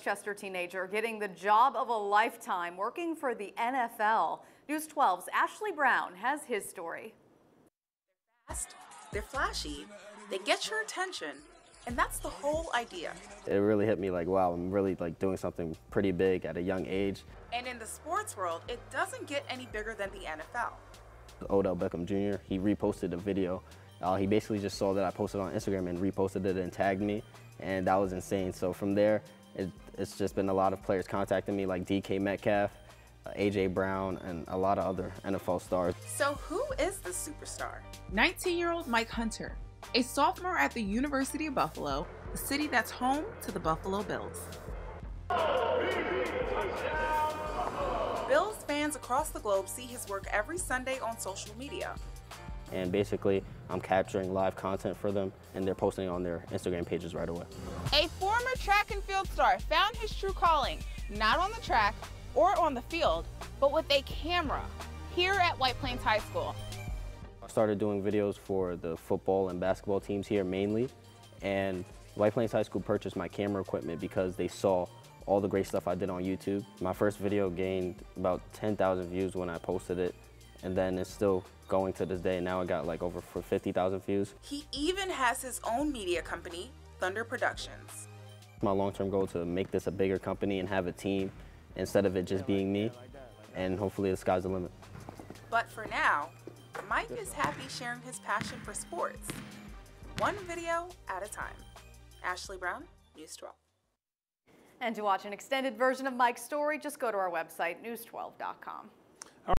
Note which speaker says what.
Speaker 1: Chester teenager getting the job of a lifetime working for the NFL. News 12's Ashley Brown has his story.
Speaker 2: Fast, They're flashy, they get your attention, and that's the whole idea.
Speaker 3: It really hit me like, wow, I'm really like doing something pretty big at a young age.
Speaker 2: And in the sports world, it doesn't get any bigger than the NFL.
Speaker 3: Odell Beckham Jr., he reposted a video. Uh, he basically just saw that I posted on Instagram and reposted it and tagged me, and that was insane. So from there, it, it's just been a lot of players contacting me like DK Metcalf, uh, AJ Brown, and a lot of other NFL stars.
Speaker 2: So who is the superstar?
Speaker 4: 19-year-old Mike Hunter, a sophomore at the University of Buffalo, the city that's home to the Buffalo Bills.
Speaker 2: Bills fans across the globe see his work every Sunday on social media.
Speaker 3: And basically, I'm capturing live content for them, and they're posting on their Instagram pages right away.
Speaker 5: A former track and field star found his true calling, not on the track or on the field, but with a camera here at White Plains High School.
Speaker 3: I started doing videos for the football and basketball teams here mainly, and White Plains High School purchased my camera equipment because they saw all the great stuff I did on YouTube. My first video gained about 10,000 views when I posted it, and then it's still going to this day. Now I got like over for 50,000 views.
Speaker 2: He even has his own media company, Thunder Productions.
Speaker 3: My long-term goal to make this a bigger company and have a team instead of it just being me, and hopefully the sky's the limit.
Speaker 2: But for now, Mike is happy sharing his passion for sports, one video at a time. Ashley Brown, News 12.
Speaker 1: And to watch an extended version of Mike's story, just go to our website, news12.com.